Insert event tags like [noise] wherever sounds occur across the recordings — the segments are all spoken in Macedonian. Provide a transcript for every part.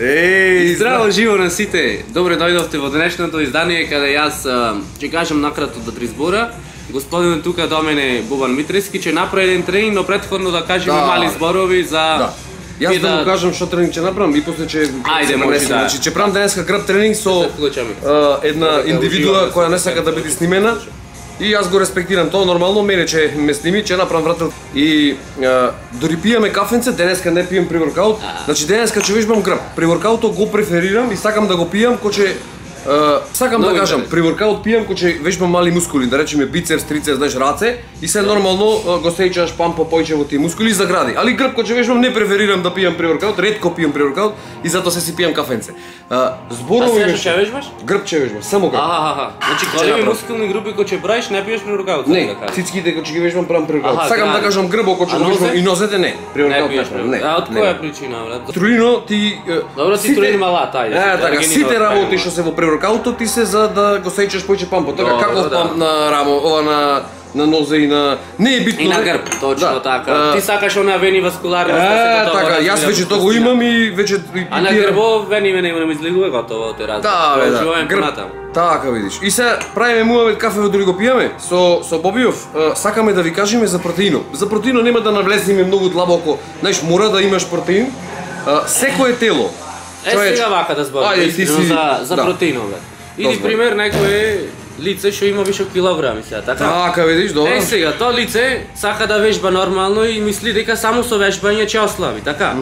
Еј, Здраво живо на сите. Добре дојдовте во денешното издание каде јас ќе кажам накратко да три збора. Господинот тука до мене Бобан Митрески ќе направи еден тренинг, но претходно да кажеме Да. мали зборови за Да. Јас да му кажам што тренинг ќе направам и после ќе Ајде, може да. Значи ќе правам денеска крп тренинг со една индивидуа која не сака да биде снимена. И јас го респектирам тоа нормално, мене ќе ме сними, ќе направам врател. И а, дори пиеме кафенце, денеска не пием при воркаут. Значи денеска ќе вежбам грб. При воркаутот го преферирам и сакам да го пијам кој ќе а, сакам Многу да кажам, при воркаут пијам кој ќе вежбам мали мускули, да речеме бицепс, трицепс, знаеш, раце и се нормално го сеќаш пам по појче во тие мускули и загради. Али грб кој ќе вежбам не преферирам да пијам при воркаут, ретко пијам при воркаут и затоа се си пијам кафенце. А, А зборови сега ќе вежбаш? Грб ќе вежбам, само грб. Аха, аха. Значи големи мускулни групи кои ќе браиш, не пиеш при рукавот. Не, да цицките кои ќе ги вежбам правам при воркаут. Аха, Сакам да кажам грбо кој ќе го вежбам и нозете не. При воркаут не правам. Не. А од која причина, брат? Трулино ти Добро, ти Трулино малат, ајде, Е, така, да сите работи што се во преворкаутот ти се за да го сеќаш појче пампот. Така каков да. памп на рамо, ова на на нозе и на не е битно. И на грб, точно Да. така. А, Ти сакаш она вени васкуларни Е, така, јас веќе тоа го имам и веќе и А на грбо вени не ми излегува готово те раз. Да, бе, да. Грб. Така видиш. И се правиме муавет кафе во дали го пиеме со со Бобиов. Сакаме да ви кажеме за протеинот. За протеинот нема да навлеземе многу длабоко. Знаеш, мора да имаш протеин. Секое тело. Е, човече- сега вака да зборам, Ајде, ти си- за, за да. протеинове. Иди Дозволи. пример некое лице што има више килограми сега, така? Така видиш, добро. Е, сега, тоа лице сака да вежба нормално и мисли дека само со вежбање ќе ослаби, така?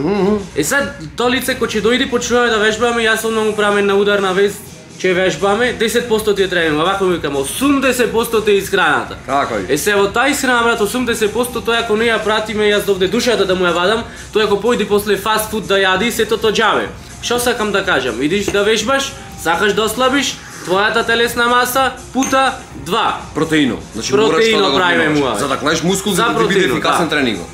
Е сега, тоа лице кој ќе дојде почнуваме да вежбаме, јас одма му правам на ударна вест, ќе вежбаме, 10% ти е тренинг, овако ми викам, 80% ти е исхраната. Така видиш. Е се во таа исхрана брат 80% тоа ако не ја пратиме јас довде душата да му ја вадам, тоа ако појде после фаст фуд да јади сето тоа џабе. Што сакам да кажам? Идиш да вежбаш, сакаш да ослабиш, твојата телесна маса пута 2. Протеино. Значи Протеино да го правиме муавет. За да клаеш мускул За за да биде ефикасен да. тренингот.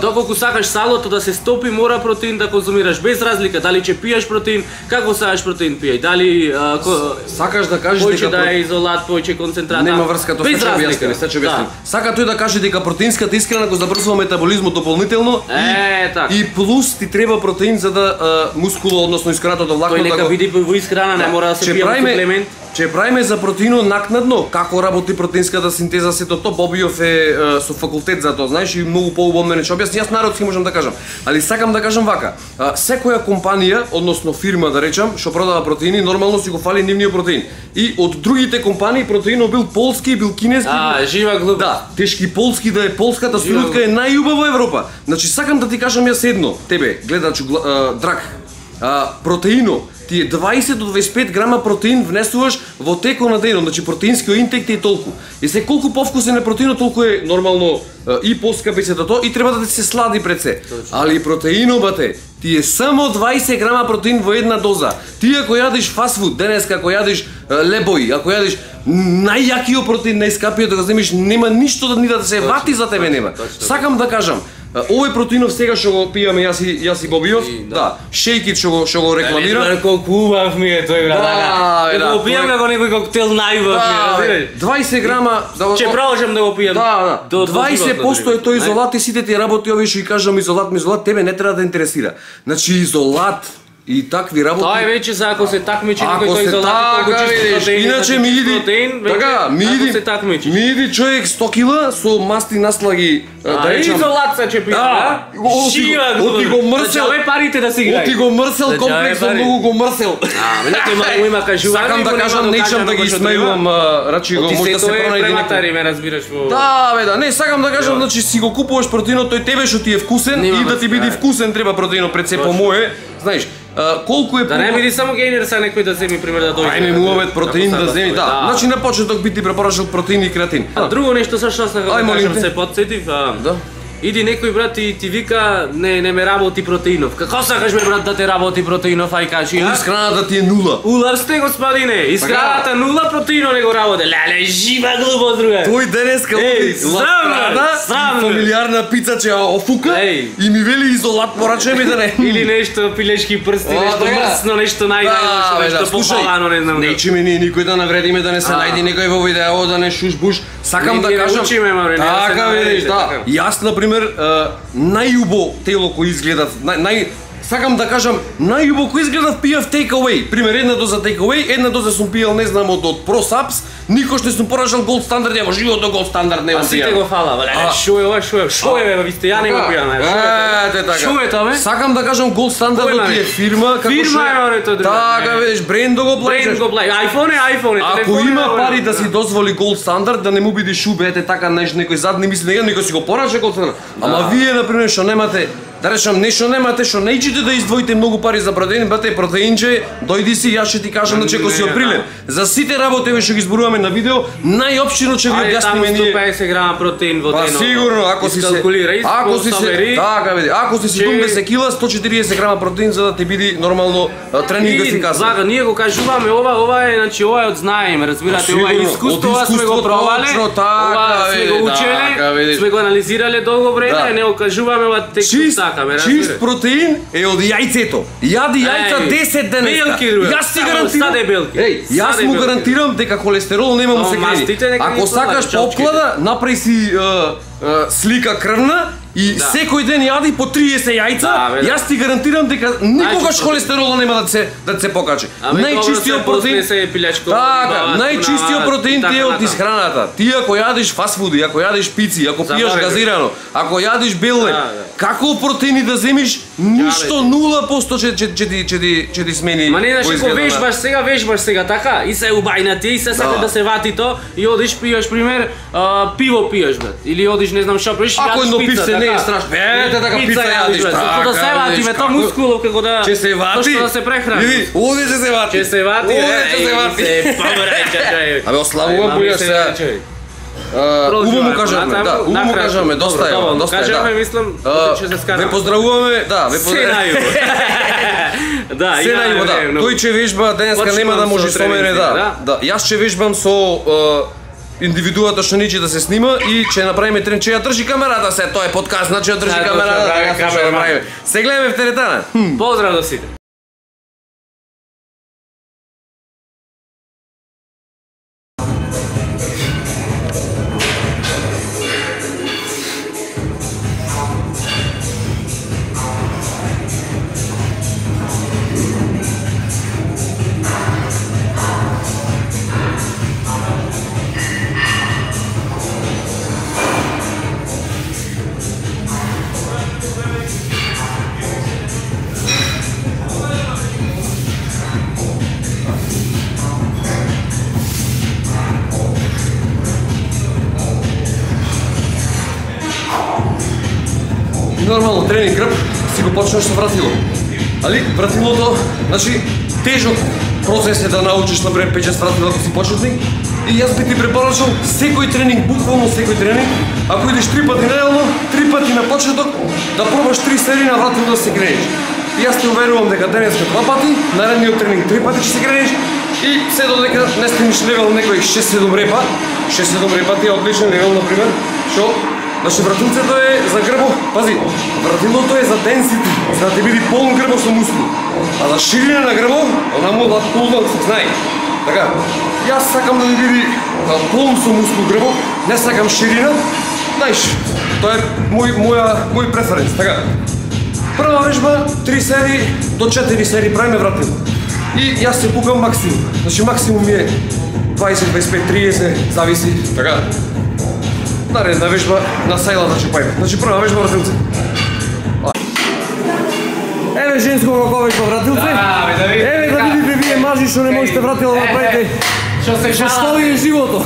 Доколку сакаш салото да се стопи, мора протеин да конзумираш без разлика дали ќе пиеш протеин, како сакаш протеин пиеј, дали а, ко, Сакаш да кажеш дека да е изолат, појќе концентрат. Нема да. врска, тоа без разлика. објасниме, се ќе Да. објасниме. Сака тој да каже дека протеинската исхрана го забрзува метаболизмот дополнително Е, така. и плюс ти треба протеин за да а, мускуло, односно искратото влакно Тој да нека го види во исхрана, не мора да се пие суплемент. Ќе правиме за протеинот накнадно, како работи протеинската синтеза, сето тоа Бобиов е, е со факултет за тоа, знаеш, и многу поубаво мене што објасни, јас народски можам да кажам. Али сакам да кажам вака, секоја компанија, односно фирма да речам, што продава протеини, нормално си го фали нивниот протеин. И од другите компании протеинот бил полски, бил кинески, А, бил... жива глуп. Да, тешки полски да е полската струјутка е најубава во Европа. Значи сакам да ти кажам јас едно, тебе, гледачу драг. А, протеино ти е 20 до 25 грама протеин внесуваш во текот на денот, значи протеинскиот интек ти е толку. И се колку повкусен е протеинот, толку е нормално а, и поскапи се тоа и треба да ти се слади пред се. Али протеинот бате, ти е само 20 грама протеин во една доза. Ти ако јадиш фастфуд, денеска ако јадиш лебои, ако јадиш најјакиот протеин, најскапиот да го земиш, нема ништо да ни да се вати за тебе нема. точно. Сакам да кажам, овој протеинов сега што го пијаме јас и јас и Бобиов, И, да. да, шејкит што го што го рекламира. Рекламира колку убав ми е тој брат. Да, така. бе, Да, да, го пијам како некој коктел најубав Да, бе, разбираш? 20 грама, да Ќе продолжам да го пијам. Да, да. До- до 20% е тој изолат и сите ти работи овие што и кажам изолат, изолат, тебе не треба да интересира. Значи изолат и такви работи. Тоа е веќе за ако се такмичи некој тој изолат колку така видиш, протеини, иначе значи ми иди, веќе така, ми иди, се такмичи. ми иди човек 100 кила со масти наслаги, а, да А, речам, изолат се ќе пиеш, Да, да? го- Шива, оти го мрсел. Зачавај парите да си играј. Оти го мрсел Значи, пари. многу го мрсел. А, ме некој има има [laughs] кажување. Сакам да кажам, да неќам да ги смејувам, рачи го, Ти може да се пронајде некој. прематари, ме разбираш во... Да, бе, да, не, сакам да кажам, значи си го купуваш протеинот, тој тебе што ти е вкусен и да ти биде вкусен треба протеинот пред се по Точно. мое, знаеш, а, колку е Да не биде само гейнер са некој да земи пример да дојде. Ајме му овет протеин да земи, тој, да. Значи на почеток би ти препорачал протеин и креатин. А друго нешто со што сакам да кажам се подсетив, а, Да. Иди некој брат и ти вика не не ме работи протеинов. Како сакаш ме брат да те работи протеинов, ај кажи, а? Исхраната ти е нула. Улав сте господине, исхраната нула протеино не го работи. Леле, жива глупо друга. Тој денеска Еј, оди срамно, фамилиарна пица че ја офука Еј. и ми вели изолат порачај ми да не. Или нешто пилешки прсти, О, нешто така. мрсно, нешто нај Да, да, нешто слушај, попалано, не знам. Нече ми ние никој да навредиме да не се А. најде некој во видео да не шушбуш. Сакам да кажам. да Така видиш, да. така. Јас на пример пример најубо тело кој изгледа, нај, нај сакам да кажам, најубаво изгледав пијав take away. Пример, една доза take away, една доза сум пијал, не знам, од, од Pro Subs, никош не сум порашал Gold Standard, ја во живото Gold Standard не А он сите го фала, А. шо е ова, шо е, шо е, ви сте, ја не го пијам, бе, шо е, така. Шо е тоа, бе? Сакам да кажам Gold Standard Кој, ти е фирма како Фирма е, тоа. Така, видиш, брендо го плаќаш. го iPhone е, iPhone е, Ако има пари да си бе. дозволи Gold Standard, да не му биде шубе, ете така, знаеш, некој зад не мисли, некој си го порача Gold Standard. Ама Да. вие, например, што немате, да речам, не што немате, што не ичите да издвоите многу пари за протеин, бате протеинче, дојди си, јас ќе ти кажам, значи ако си Не, оприлен. За сите работи што ги зборуваме на видео, најопштино ќе ви Ајде таму објасниме ние. 150 грама протеин во Па деното. сигурно, ако си се ако си се така види, ако си че- 70 кила, 140 грама протеин за да ти биде нормално И, ефикасен. Зага, ние го кажуваме, ова, ова е, значи, ова е од знаеме, разбирате, ова е искуство, ова сме го точно така, ова сме го учеле, сме го анализирале долго време, Да. да. не го кажуваме, ова тек Чист, сакаме, чист разбирате. протеин е од јајцето. Јади јајца Еј, 10 денеска. белки. Јас ти гарантирам. саде белки. Еј, јас му гарантирам дека холестерол нема му се ги Ако сакаш подлагаш, по чалчките. обклада, направи си слика крвна и Да. секој ден јади по 30 јајца. Да, бе, да. Јас ти гарантирам дека никогаш Најчист холестеролот нема да се да се покачи. Најчистиот се протеин се пилечко, Така, најчистиот протеин ти е така од исхраната. Ти ако јадиш фастфуди, ако јадиш пици, ако пиеш газирано, ако јадиш беле, Да, да. како протеини да земиш, ништо 0% ќе ќе ќе ти ќе ти ќе ти смени. Ма не знаеш кој ако на- вежбаш сега, вежбаш сега, така? И се убајна ти, и се сака Да. да се вати то, и одиш пиеш пример, пиво пиеш брат. Или одиш не знам што пиеш, Ако едно пипсе не е така. страшно. Ете така пица јадиш, брат. Зато да се така, вати, ме тоа мускулов како да Ќе се вати. Тоа што да се прехрани. Види, овде ќе се вати. Ќе се вати, Овде ќе се вати. Се побрај, чај. Абе, ославувам боја мами, Убаво кажавме, понатаму, да, убаво накратко. кажавме, доста е, доста е, кажавме, да. мислам, ќе се скараме. Ве поздравуваме, да, ве поздравуваме. [laughs] Да, Се најубаво, да. Тој ќе вежба денеска нема да може со со мене, тренинзи, да. да. Да, јас ќе вежбам со индивидуата што ничи да се снима и ќе направиме трен, че ја држи камерата се, тоа е подкаст, значи ја држи Да, камерата, да, што ќе камера. направиме. Се гледаме в теретана. Поздрав до сите. Нормално тренинг грб си го почнеш со вратило. Али вратилото, значи тежок процес е да научиш на време печен вратило ако си почетник. И јас би ти препорачал секој тренинг, буквално секој тренинг, ако идеш три пати неделно, три пати на почеток, да пробаш три серии на вратило да се грееш. И јас ти уверувам дека денеска два пати, наредниот тренинг три пати ќе се грееш и се додека не стигнеш левел некој 6-7 репа, 6-7 репа ти е одличен левел, например, што Значи вратилцето е за грбо, пази, вратилото е за денсити, за да ти биде полн грбо со мускул. А за ширина на грбо, онаму да полна се знае. Така, јас сакам да ти биде а, полн со мускул грбо, не сакам ширина. Знаеш, тоа е мој моја мој преференц, така. Прва вежба, 3 серии до 4 серии правиме вратило. И јас се пукам максимум. Значи максимум ми е 20, 25, 30, зависи, така. Наредна вежба на сајлата ќе правиме. Значи прва вежба вратилце. Еве женско како вежба. Да, да видите Еве да така. видите вие мажи што не можете вратило да направите. Што се Што шала. стои живото.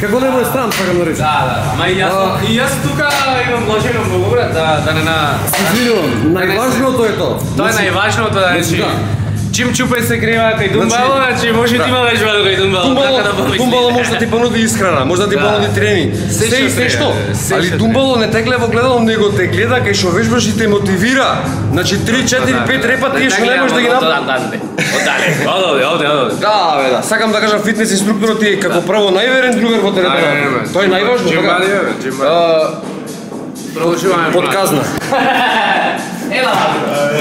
Како не е страм, сакам да речам. Да, да. Ма и јас, и јас тука имам вложено многу брат, да, да не на... Извинувам, најважното е тоа. Тоа е најважното, да, да. Чим чупе се грева кај думбало, значи може да. да има вежба кај думбало, Думбало, така да думбало може да ти понуди исхрана, може да ти Да. понуди тренинг. Се и што се што. Али думбало не те гледа во гледало, него те гледа кај што вежбаш и те мотивира. Значи 3, 4, 5 репа тие што не можеш да ги направиш. направиш. Одале, [laughs] одале, одале, одале. Да, бе, да. Сакам да кажам фитнес инструкторот ти е како право најверен другар во Да, да, да, да. Тоа е најважно, така. Продолжуваме. Подказна. [laughs] Ела.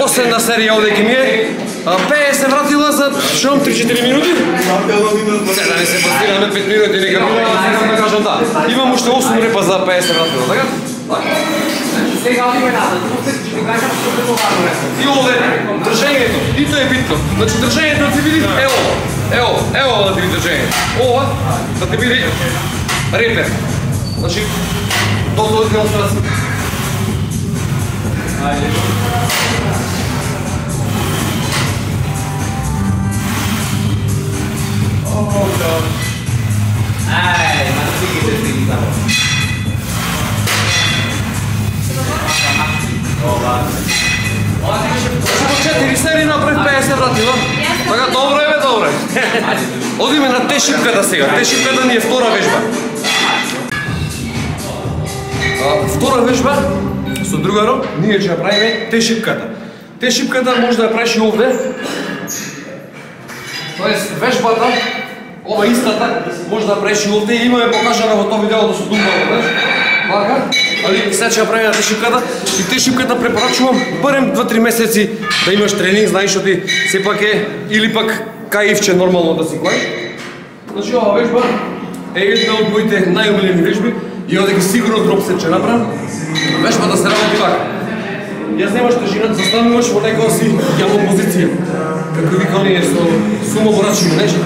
Последна серија овде ќе ми е. А, Пее се вратила за шом 3-4 минути. Сега да не се пастираме 5 минути нека. Сакам да кажам да. Имам уште 8 репа за 50 вратила, така? Така. Сега одиме назад, тук се ќе кажам што се поварно И овде, држењето, и тоа е битно. Значи држењето да ти биде, ево, ево, ево да ти биде држење. Ова, да ти биде репер. Значи, дозволите демонстрација. Ајде. Ај, ма стиги се стиги само. Ова. Ова Само четири сери направи 50 вратила. Така добро е, бе, добро е. Одиме на тешипката да сега. Тешипката да ни е втора вежба. А, втора вежба со другаро, ние ќе ја правиме тешипката. Тешипката може да ја правиш и овде. Тоест вежбата ова истата така, може да правиш и овде. Имаме покажано во тоа видео да се думава, знаеш? Вака, али сега ќе ја правиме на тешипката и тешипката да препорачувам барем 2-3 месеци да имаш тренинг, знаеш што ти сепак е или пак каивче нормално да си клаеш. Значи ова вежба е една од моите најомилени вежби и одеќе сигурно дропсет ќе направам. Вежбата да се работи вака. Ја земаш тежина, застануваш во некоја си јамо позиција. Како вика оние со сумо врачи, знаеш?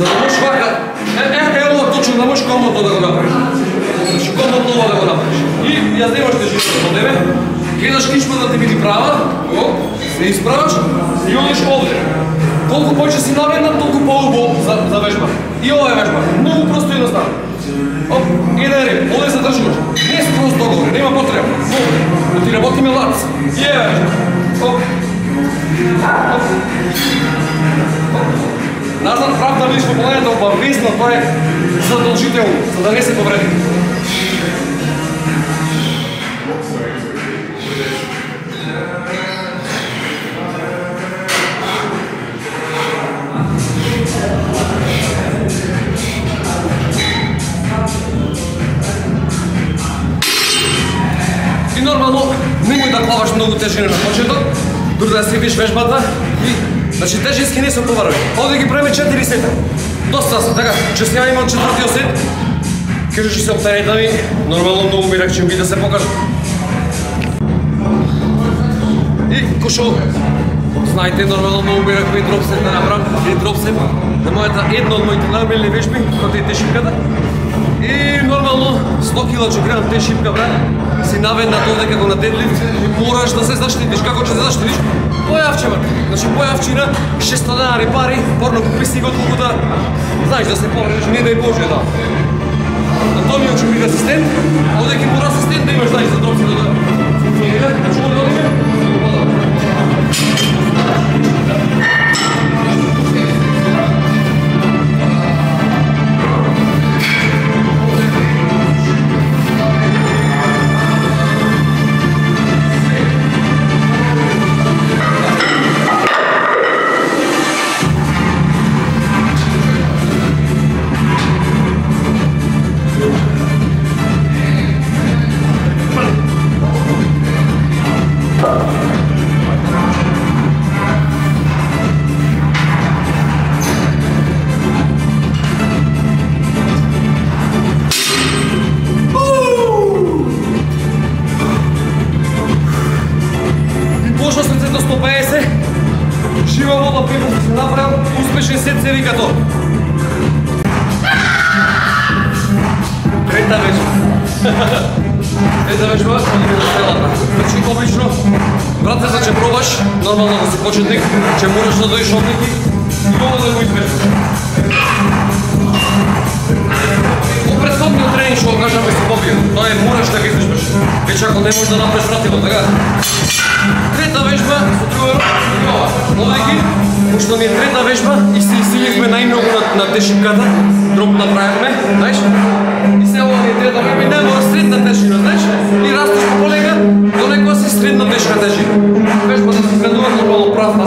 За да можеш вака, е, е, е, ова точно да можеш комотно да го направиш. Значи комотно ова да го направиш. И ја земаш тежината во тебе, гледаш кичма да ти биде права, о, се исправаш и одиш овде. Колку повеќе си наведна, толку поубаво за, за вежба. И ова е вежба. Многу просто и едноставно. Оп, еден ред, овде се држуваш. Не скроз договори, нема потреба. Овде, да ти работиме лац. И е вежба. Оп. Оп. Оп. Назад прав да видиш во положението обавезно, тоа е задолжително, за да не се повреди. И нормално, немој да клаваш многу тежини на почеток, дури да си виш вежбата значи тежински не се поварови, Овде ги правиме 4 сета. Доста се така, че сега имам четвртиот сет. Кажеш и се оптерета нормално многу ми рак ќе би да се покажа. И кошо, знаете, нормално многу ми да рак ми дропсет да направам, и дропсет на мојата една од моите најмилни вежби, која е тешипката. И нормално 100 кг ќе грам тешипка, брат. Си наведнат овде како на дедлифт, и мораш да се заштитиш, како ќе се заштитиш? Појавче, брат. Значи појавчина, 600 денари пари, порно купи си го толку да знаеш да се повредиш, не дај Боже да. На тоа ми ќе биде асистент, а овде ќе мора асистент да имаш, знаеш, за дропсет да функционира. Значи овде одиме, се вика тоа. Трета вежба. Трета вежба, па одиме на доселата. Така. Значи, обично, брате, за че пробаш, нормално да си почетник, че мораш да дојдеш овде и ова да го избежиш. Во претходниот тренинг што го кажаме се побио, тоа е мораш да го избежиш. Вече ако не можеш да направиш вратило, така? Трета вежба, со друга и ова. Овде ги, пошто ми е трета вежба, и се изсилихме најмногу на, на тешинката, дроп направивме, знаеш? И се ова ми е трета вежба, и не мора средна тешина, знаеш? И растеш по полега, до некоја си средна тешка тежина. Вежбата се изгледува нормално прав на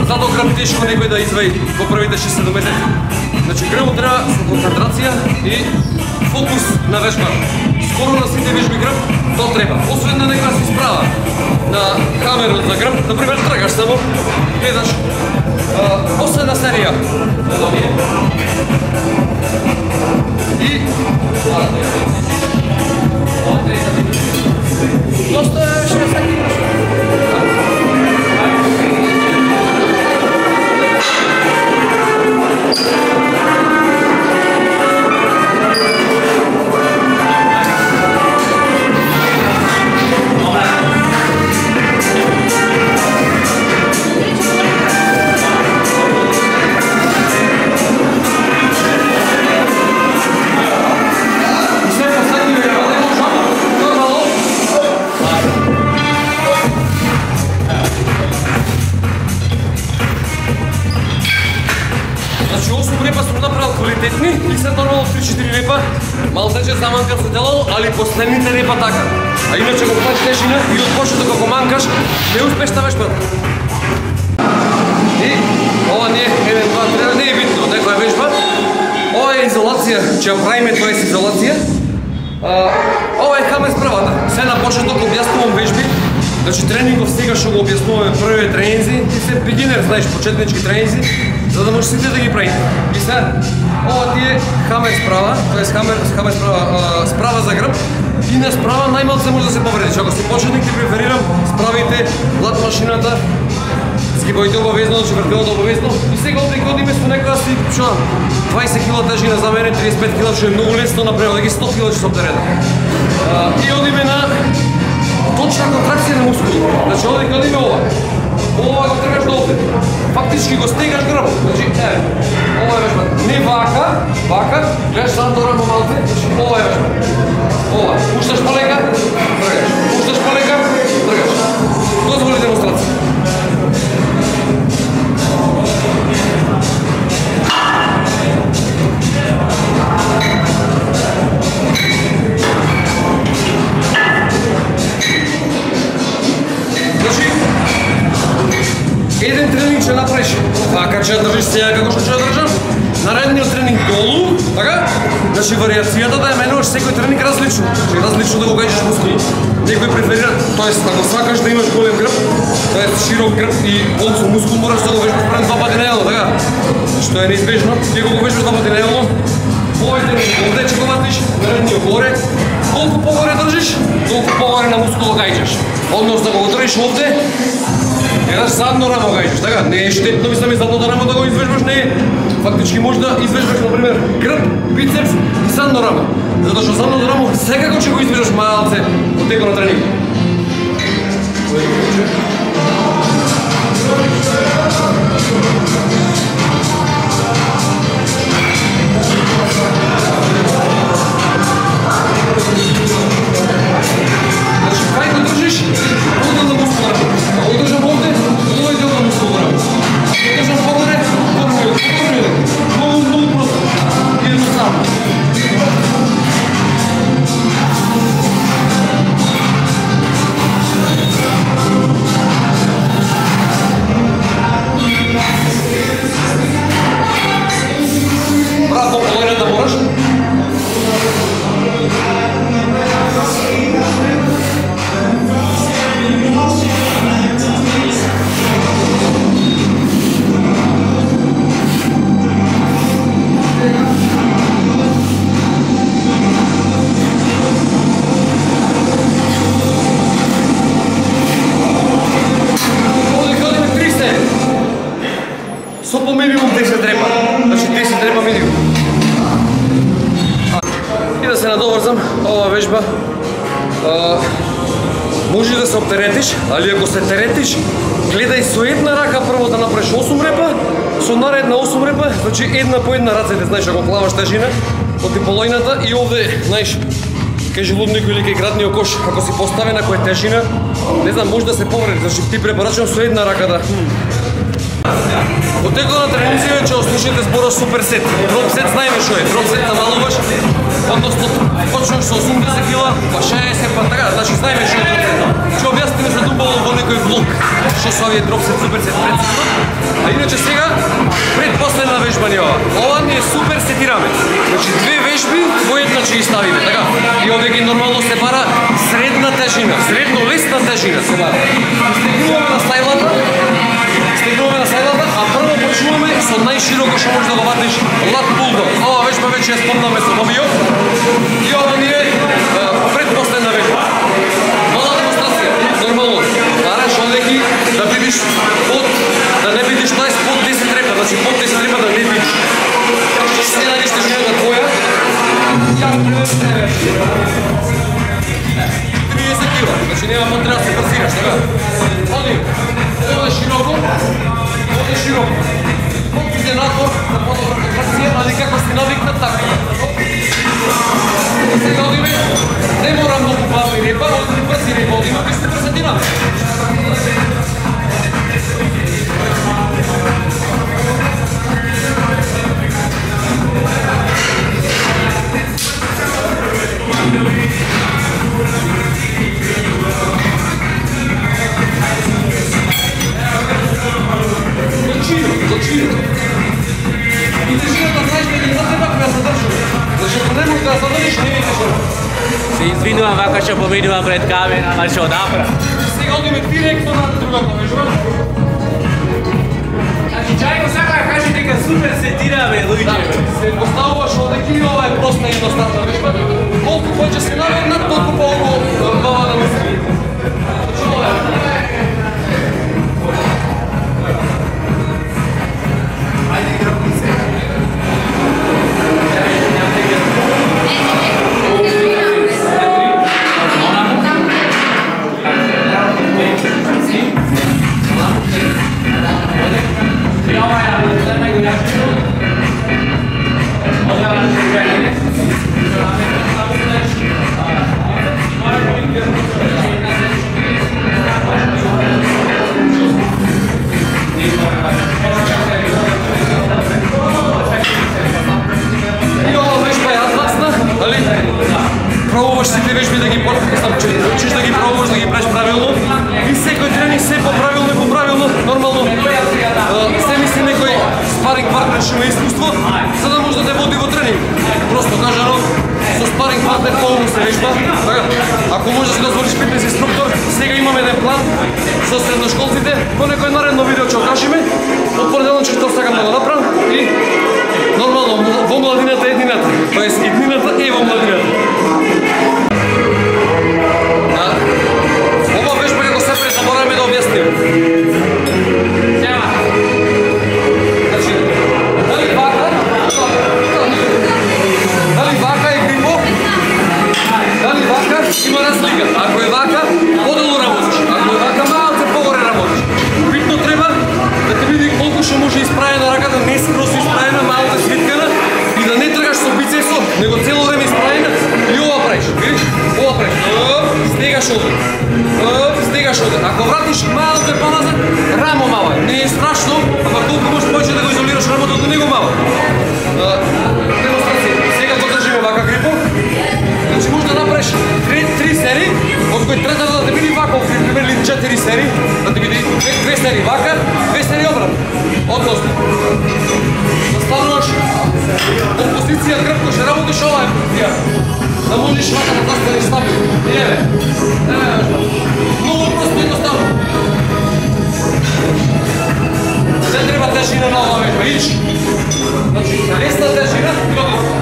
да за, за, за тешко некој да изваи во првите 6-7 месеци. Значи грбот треба со концентрација и фокус на вежба. Скоро на сите вежби грб, то треба. Освен на некоја се справа на камерот за грб, например тргаш само, гледаш, а, последна серија. И Доста е ше малце заманкам се делал, али последните репа така. А иначе го плачи тежина и од почеток како манкаш, не успеш ставаш прв. И ова не е 1, 2, 3, не е битно, некоја вежба. Ова е изолација, че ја правиме тоа е изолација. А, ова е камер справата. Се на почеток објаснувам вежби. Значи тренингов сега што го објаснуваме првите тренинзи, ти се бигинер, знаеш, почетнички тренинзи, за да можеш сите да ги правите. И се, ова ти е хамер справа, тоа е хамер, хамер справа, а, справа за грб, и на справа најмалце може да се повредиш. Ако си почетник, ти преферирам справите лад машината, Скибоите обавезно, да значи вртелото обавезно. И сега овде годиме со некоја си, што, 20 кг тежина за мене, 35 кг, што е многу лесно направено, да ги 100 кг што обтерена. И одиме на точна контракција на мускули. Значи овде кога одиме ова. Ова го тргаш до. Фактички го стегаш грбот. Значи, е, ова е вежба. Не вака, вака, гледаш сам да до рамо малце, значи ова е вежба. Ова, пушташ полека, тргаш. Пушташ полека, тргаш. Дозволи демонстрација. Еден тренинг ќе направиш така ќе држиш сега како што ќе држам. Наредниот тренинг долу, така? Значи вариацијата да ја менуваш секој тренинг различно. Значи различно да го гаѓаш мускули. Некој преферира, тоест ако сакаш да имаш голем грб, тоест широк грб и полцов мускул мораш да го вежбаш барем два пати неделно, така? Значи, што е неизбежно, ти го вежбаш два пати неделно. Овој тренинг овде ќе го ватиш, наредниот горе. Колку погоре држиш, толку погоре на мускул гаѓаш. Односно, да го држиш овде, Еднаш задно рамо гајаш, така? Не е штетно, мислам и задното рамо да го извежбаш, не е. Фактички може да извежбаш, например, грб, бицепс и задно рамо. Затоа што задното рамо секако ќе го извежбаш малце од текот на тренинг. Значи, кај го држиш, одел на го спорам. Andrews. Наредна 8 репа, значи една по една рацете, знаеш, ако плаваш тежина, од полојната и овде, знаеш, кај желудник или кај градниот кош, ако си поставен, ако е тежина, не знам, може да се повреди, значи ти препорачувам со една рака да Во текот на тренинзија ќе ослушате збора суперсет. Дропсет знаеме што е. Дропсет намалуваш, односно почнуваш со 80 кила, па 60 па така, значи знаеме што е дропсет. Ќе објасниме за дубало во некој блок. што се овие дропсет суперсет прецизно. А иначе сега пред последна вежба ни ова. Ова ни е супер сетираме. Значи две вежби во една ќе ги ставиме, така? И овде ги нормално се бара средна тежина, средно лесна тежина се бара. Стегнуваме на стигнуваме на сајдата, а прво почнуваме со најшироко што може да го ватиш лат булдог. Ова вежба па веќе ја спомнаме со Бобио. И ова ни е предпоследна вежба. Се извинувам вака што поминувам пред камера, ама што направ. Сега одиме директно на другата вежба. Значи Чајко сака да каже дека супер сетираме Да, луѓе. се поставуваш одеки и ова е проста и едноставна вежба. Колку повеќе се наведнат, толку поголку бава да мисли. Значи ова е. Да можеш вака да застанеш стабилно. Еве. Еве. Много просто и едноставно. Не треба тежина на ова вежба, ич. Значи, лесна тежина, и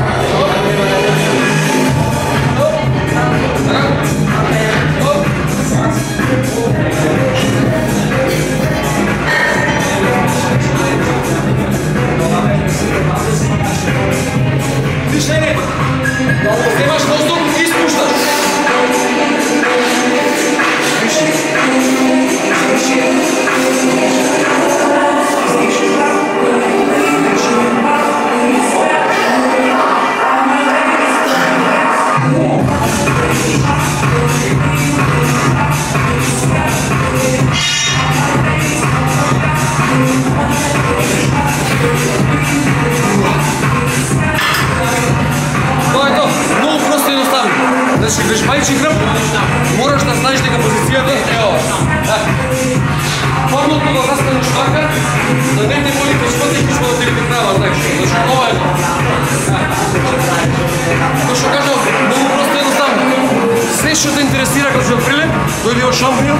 Што те интересира како прилеп, дојди во шампион,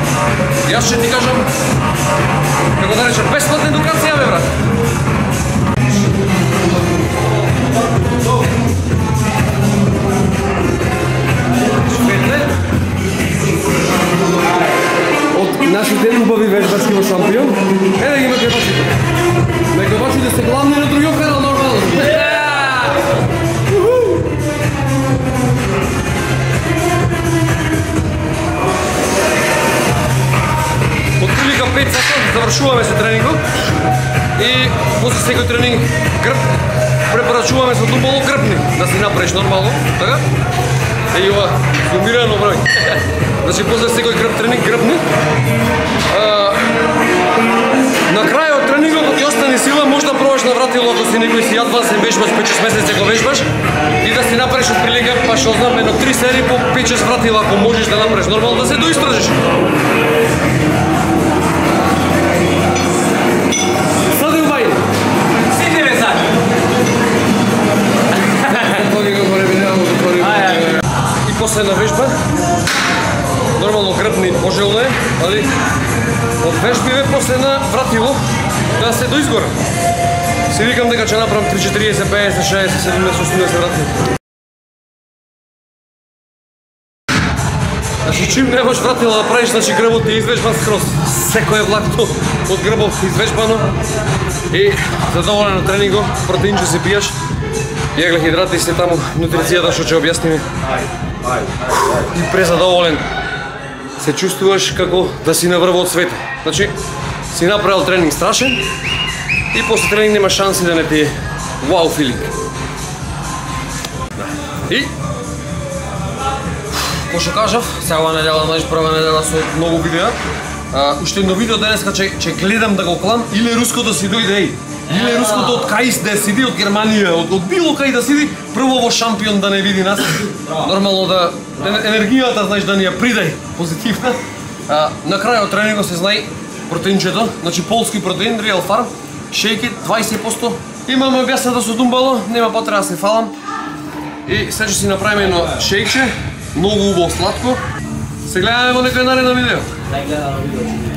јас ќе ти кажам, како да речем, бесплатна едукација, бе, брат. Од нашите убави вежбачки во шампион, е да ги мекавачите. Мекавачите се главни на другиот канал, нормално. Од 5 сата завршуваме се тренингот и после секој тренинг грб препорачуваме со думбало грбни да си направиш нормално, така? Е ова сумирано број. [laughs] Значи после секој грб тренинг грбни. А, на крајот тренингот ако ти остане сила, може да пробаш на вратило ако си некој си јадва, се вежбаш 5-6 месеци ако вежбаш и да си направиш од прилика па што знам едно 3 серии по 5-6 вратила ако можеш да направиш нормално да се доистражиш. Последна вежба. Нормално грбни пожелно е, али од вежбиве последна вратило да се доизгора. Се викам дека ќе направам 3, 40, 50, 60, 70, 80 вратило. Значи чим не можеш вратила да правиш, значи грбот ти е извежбан скроз. Секој е влакто од грбот извежбано. И задоволен на тренингот, протеинче се пијаш. јаглехидрати се таму, нутрицијата што ќе објасниме. И презадоволен се чувствуваш како да си на врвот света. Значи, си направил тренинг страшен и после тренинг нема шанси да не ти е вау филинг. Да. И Кој што кажав, сега ова недела, знаеш, прва недела со многу видеа. Уште едно видео денеска ќе ќе гледам да го клам или руското си дојде еј. Или руското од кај да сиди од Германија, од, од било кај да сиди, прво во шампион да не види нас. Нормално да ен- енергијата знаеш да ни ја придај позитивна. А, на крајот тренингот се знае протеинчето, значи полски протеин Real Farm, шејки 20%. Имаме објаснато со думбало, нема потреба да се фалам. И сега ќе си направиме едно шејче, многу убаво сладко. Се гледаме во некој наредно видео. Дај гледам видео.